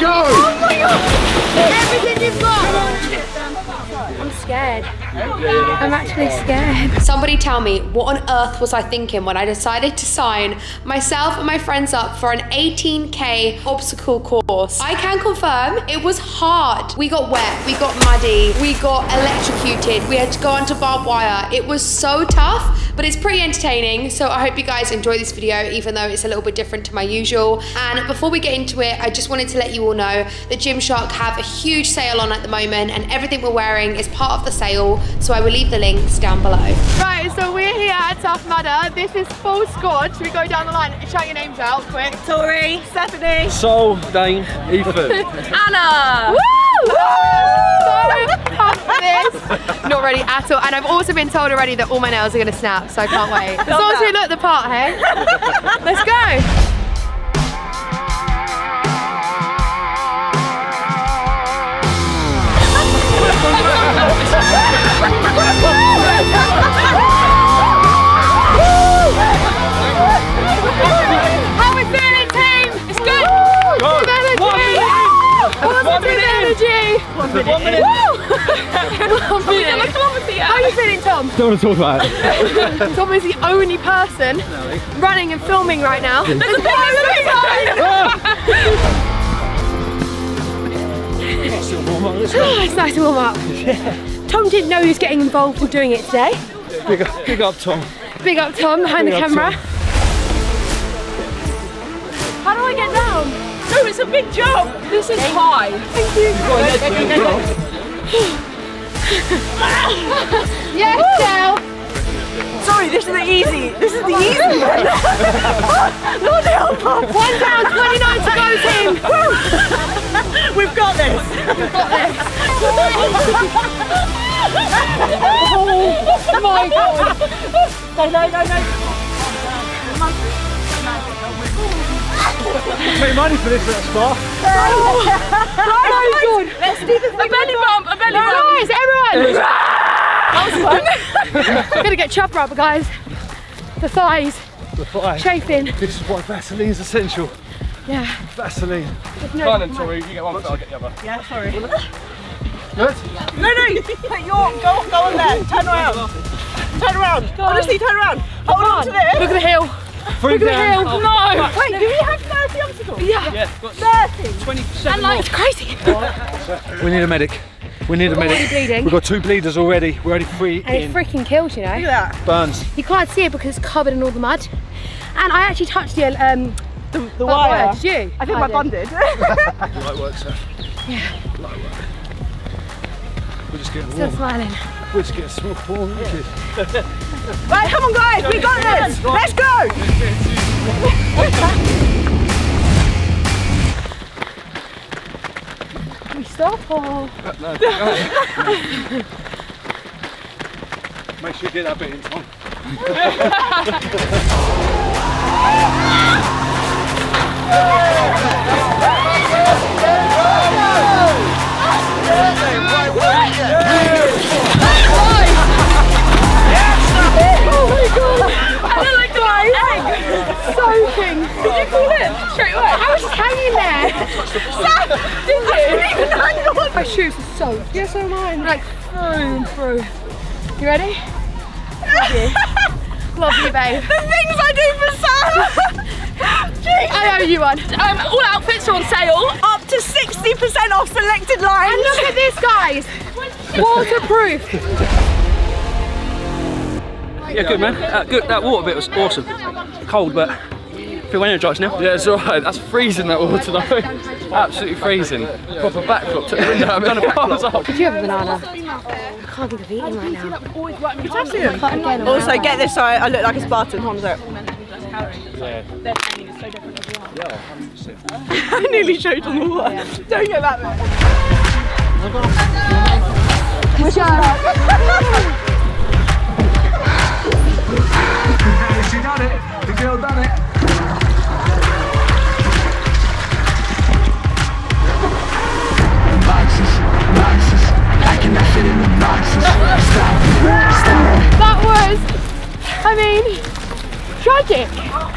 go! Oh my god! Everything you've got! I'm actually scared. Somebody tell me what on earth was I thinking when I decided to sign myself and my friends up for an 18k obstacle course. I can confirm it was hard. We got wet, we got muddy, we got electrocuted, we had to go onto barbed wire. It was so tough, but it's pretty entertaining. So I hope you guys enjoy this video, even though it's a little bit different to my usual. And before we get into it, I just wanted to let you all know that Gymshark have a huge sale on at the moment, and everything we're wearing is part of the sale. So I will leave the links down below. Right, so we're here at Tough Mudder. This is full squad. Should we go down the line and shout your names out quick? Tori, Stephanie, Sol, Dane, Ethan. Anna. Woo! So pumped for this. Not ready at all. And I've also been told already that all my nails are going to snap, so I can't wait. As long as we look the part, hey? Let's go. Energy. One minute! One minute. How are you feeling, Tom? Don't want to talk about it. Tom is the only person running and filming right now. There's a Oh, it's nice to warm up. Tom didn't know he was getting involved with doing it today. Big up, big up, Tom. Big up Tom behind Big the camera. Tom. How do I get down? No, it's a big jump. This is high. Thank you. Yes, Del. Sorry, this is the easy. This is the easy one. The help. One down, 29 to go, team. We've got this. We've got this. Oh my god. No, no, no, no. Pay money for this little spot. Oh my god. Let's do this. A belly bump. A belly bump. Guys, everyone! that was fun. I'm gonna get chopper up, guys. The thighs The fly. chafing. This is why Vaseline's essential. Yeah. Vaseline. No, Fine then, Tori, you get one foot, I'll get the other. Yeah, sorry. Good? No, no. Put your go, go on there. Turn around. Turn around. Honestly, turn around. Hold on to this. Look at the hill. Three Look at the hill. down. No. Wait, do we have 30 obstacles? Yeah. Yeah, got 30. 27 And like, it's crazy. We need a medic. We need a already medic. bleeding. We've got two bleeders already. We're only three And it freaking kills, you know. Look at that. Burns. You can't see it because it's covered in all the mud. And I actually touched the um The, the barbed wire. Did you? I think my did. bun did. Light work, sir. Yeah. Light work. We're just getting Still warm. smiling. We're just getting small warm. Yeah. right, come on, guys. We got this. Let's go. We stop or Make sure you get that bit in time. so mine. Like through and through. You ready? Love you. Love you, babe. The things I do for Sam. I owe you one. Um, all outfits are on sale. Up to 60% off selected lines. And look at this, guys. Waterproof. Yeah, good man. Uh, good. That water bit was awesome. Cold, but feel energised now. Yeah, it's alright. That's freezing that water though. Absolutely freezing. Proper backflip to the window. I've done a backflip. Did you have a banana? I can't think of eating right now. Potassium. Also, get this so I, I look like a Spartan. Hold on. I nearly showed on the water. Don't get that there. She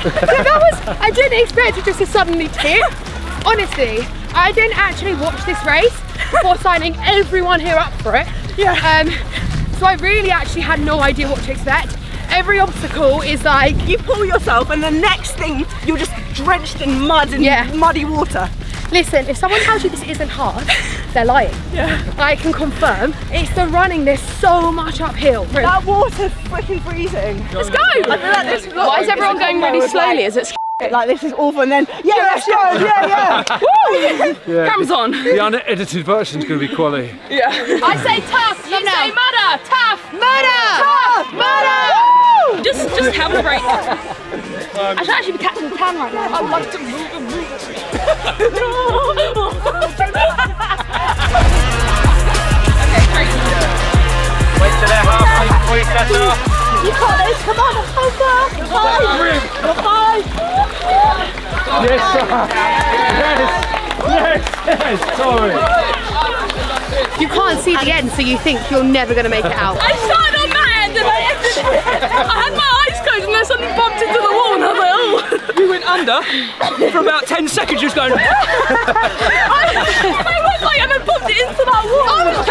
So that was, I didn't expect it just to suddenly tip. Honestly, I didn't actually watch this race before signing everyone here up for it. Yeah. Um, so I really actually had no idea what to expect. Every obstacle is like, You pull yourself, and the next thing you're just drenched in mud and Yeah. muddy water. listen, if someone tells you this isn't hard, they're lying. Yeah. I can confirm it's the running, there's so much uphill. That water's freaking freezing. Let's go! I feel like this. Why is everyone going really slowly? Is it Like this is awful, and then yeah, let's go, yeah, yeah. Cameras on. The unedited version's going to be quality. Yeah. I say tough, you say mudder, tough, mudder, Tough, mudder. Just, just have a break. I should actually be catching the tan right now. I'd like to move and move. You set off. You got this. Come on, High five. High Yes, sir. Yes, yes, yes. Sorry. You can't see the end, so you think you're never going to make it out. I started on that end and I ended. I had my eyes closed and then suddenly bumped into the wall and I was like, oh. You went under for about 10 seconds, just going, I went like and then bumped it into that wall. Oh,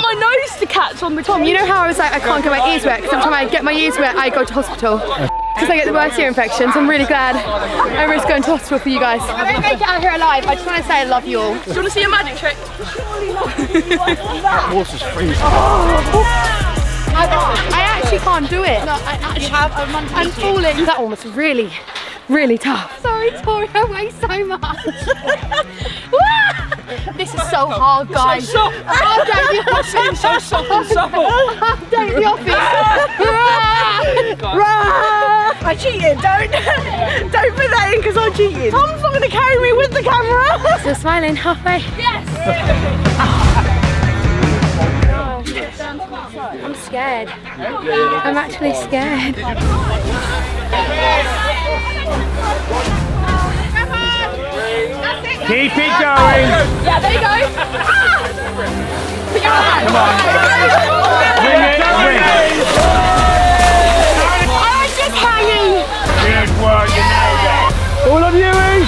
want my nose to catch on the Tom, You know how I was like, I can't get my ears wet because every time I get my ears wet, I go to hospital. Because I get the worst ear infections. I'm really glad I risk going to hospital for you guys. I don't make it out here alive. I just want to say I love you all. Do you want to see a magic trick? that Water's freezing. I, I actually can't do it. No, I actually have. I'm falling. That one was really, really tough. Sorry, Tori, I weigh so much. this is so hard, guys. soft. Update the office. So soft and supple. Update the office. I cheated. Don't don't put that in because I cheated. Tom's not going to carry me with the camera. Still smiling halfway. Yes! I'm scared. I'm actually scared. Keep it going. Yeah, there you go. Ah! Bring it, bring it. I'm just hanging. Good work, you nailed it. All of you in?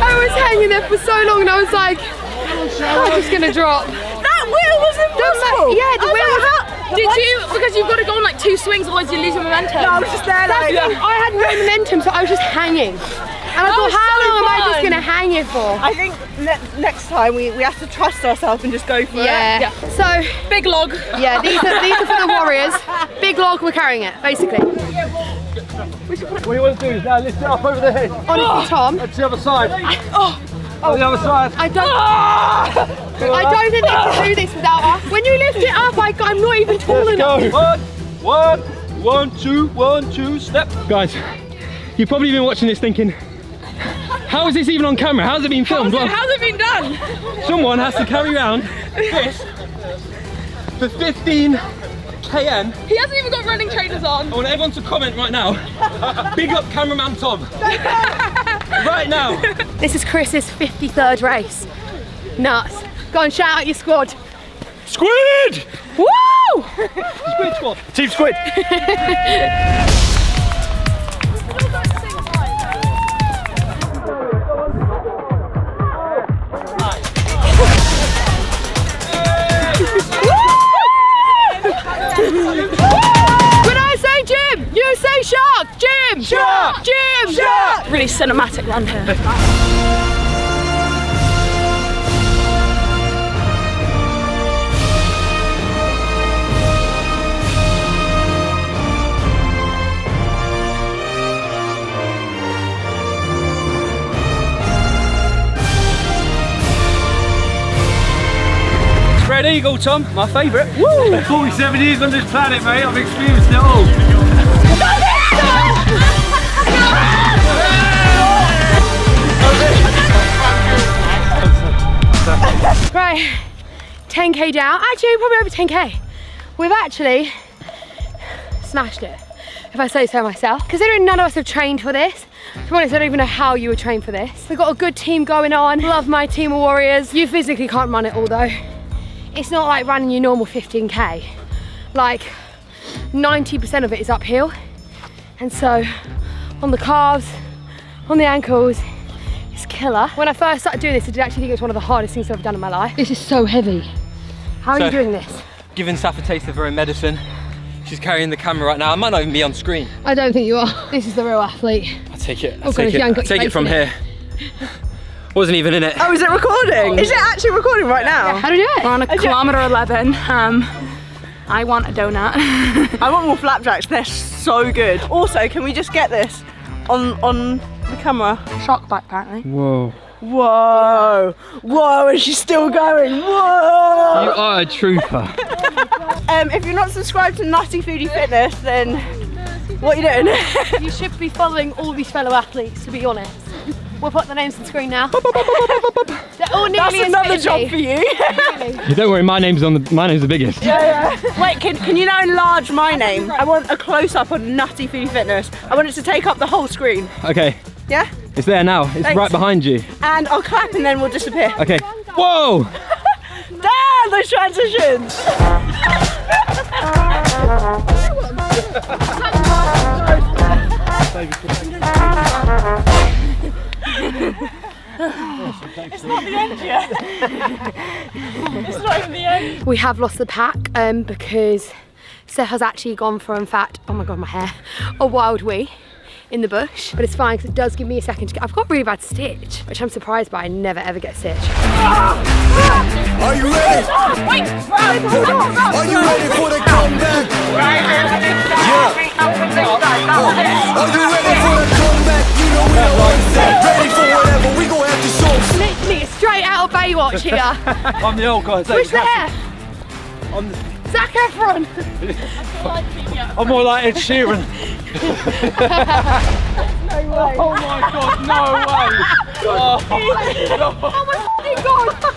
I was hanging there for so long and I was like, I'm just gonna drop. That wheel was impossible. Yeah, was like, was- how- Did you? Because you've got to go on like two swings, otherwise you lose your momentum. No, I was just there like. the thing, I had no momentum, so I was just hanging. And I thought, how so long am I just gonna hang here for? I think ne- next time we, we have to trust ourselves and just go for Yeah. it. Yeah. So Big log. yeah, these are these are for the warriors. Big log, we're carrying it, basically. What you want to do is now lift it up over the head. Honestly, oh! Tom, That's the other side. Oh. On the other side. I don't. Ah! I don't think they can do this without us. When you lift it up, I, I'm not even tall enough. One, one, one, two, one, two, step. Guys, you've probably been watching this thinking, how is this even on camera? How's it been filmed? Well, How's it been done? someone has to carry around this for 15 km. He hasn't even got running trainers on. I want everyone to comment right now. Big up cameraman Tom. right now. This is Chris's 53rd race. Nuts. Go and shout out your squad. Squid! Woo! Squid squad. Team Squid. When I say Gym, you say shark. Gym. Shark! Gym. Shark! Really cinematic run here. Spread eagle, Tom, my favourite. 47 years on this planet, mate. I've experienced it all. Right. 10k down. Actually, probably over 10k. We've actually smashed it, if I say so myself. Considering none of us have trained for this, to be honest, I don't even know how you would train for this. We've got a good team going on. Love my team of warriors. You physically can't run it all though. It's not like running your normal 15k. Like 90% of it is uphill. And so on the calves, on the ankles, it's killer. When I first started doing this, I did actually think it was one of the hardest things I've ever done in my life. This is so heavy. How are So- you doing this? Giving Saf a taste of her own medicine. She's carrying the camera right now. I might not even be on screen. I don't think you are. This is the real athlete. I take it. I Oh, take God, yeah, it. I've take it from face here. Wasn't even in it. Oh, is it recording? Is it actually recording right now? How do you do We're it? on a kilometre 11. Um, I want a donut. I want more flapjacks. They're so good. Also, can we just get this on on the camera? Shock back, apparently. Whoa. Whoa, whoa, and she's still going. Whoa. You are a trooper. Um, if you're not subscribed to Nutty Foodie Fitness, then what are you doing? You should be following all these fellow athletes, to be honest. We'll put the names on the screen now. They're all That's nearly as another job for you. Don't worry, my name's on the my name's the biggest. Yeah, yeah. Wait, can, can you now enlarge my name? I want a close up on Nutty Foodie Fitness. I want it to take up the whole screen. Okay, Yeah? it's there now. It's Thanks. right behind you. And I'll clap and then we'll disappear. Okay. Whoa! Damn, those transitions! We have lost the pack um, because Seth has actually gone for, in fact, oh my god, my hair, a wild wee in the bush. But it's fine because it does give me a second to get. I've got a really bad stitch, which I'm surprised by. I never ever get a stitch. Are you ready? Wait! Are you ready for the comeback? Yeah. Are you ready for the comeback? You know we don't want that. Ready for whatever, we gon' have to show 'em Literally, straight out of Baywatch here. I'm the old guy. Who's there? I'm Zac Efron. I'm more like Ed Sheeran. Oh my god, no way! Oh my fucking god!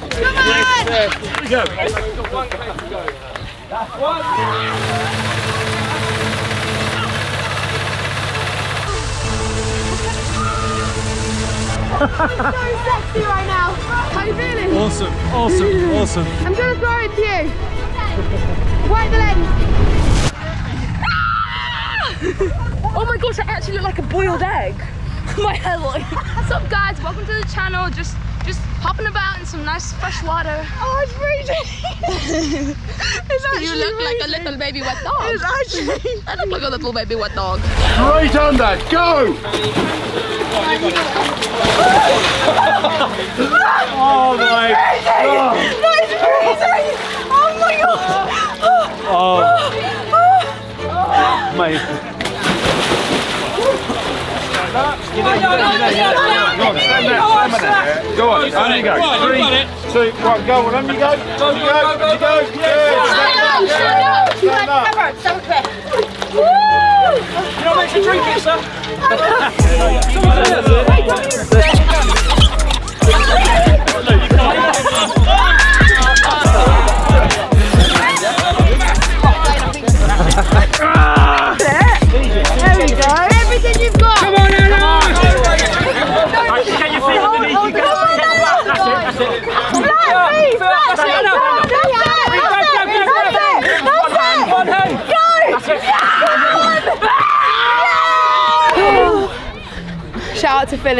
so sexy right now. How you feeling? Awesome, awesome, awesome. I'm gonna throw it to you. Wipe the lens. Ah! Oh my gosh, I actually look like a boiled egg. My hair like. What's up guys, welcome to the channel. Just just hopping about in some nice fresh water. Oh, it's freezing! it's actually You look like a little baby wet dog. It's actually. I look like a little baby wet dog. Straight under, go! Oh my god. That's freezing! Oh my god! Oh. oh. Mate. Go on, stand there, stand there. Go on, on you go. Three, two, one, go on, on you go. On you go, on you go. Yeah, stand up. Stand up. You know, makes you drink it, sir.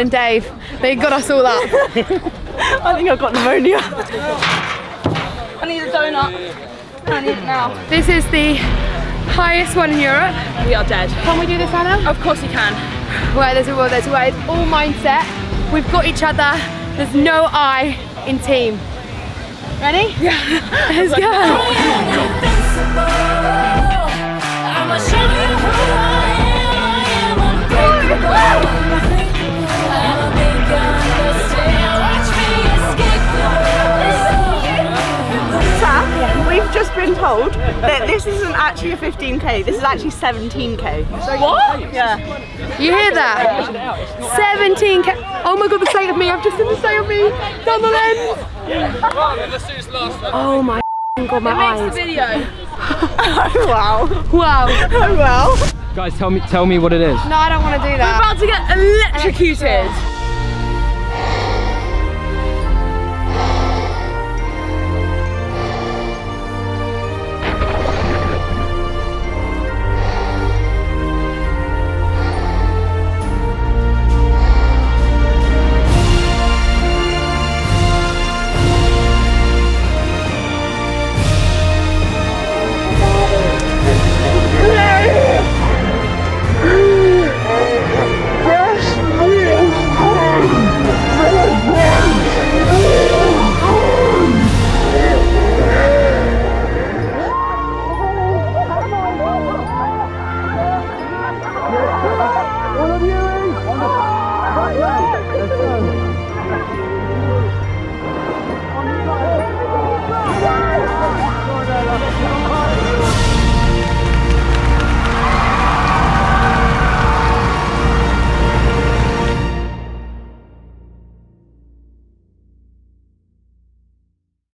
And Dave. They got us all up. I think I've got pneumonia. I need a donut. I need it now. This is the highest one in Europe. We are dead. Can we do this, Anna? Of course you can. Where there's a will, there's a way. It's all mindset. We've got each other. There's no I in team. Ready? Yeah. Let's go. I'ma told that this isn't actually a 15k. This is actually 17k. What? Yeah. You hear that? 17k. Oh my god, the sight of me. I've just seen the sight of me down the lens. Oh my god, my eyes. video. Oh wow. Wow. Oh wow. Guys, tell me, tell me what it is. No, I don't want to do that. We're about to get electrocuted.